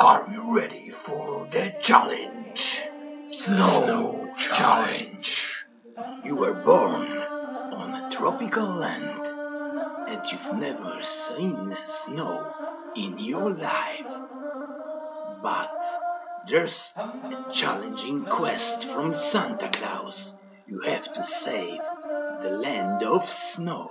Are you ready for the challenge? Snow, challenge. You were born on a tropical land and you've never seen snow in your life. But there's a challenging quest from Santa Claus. You have to save the land of snow.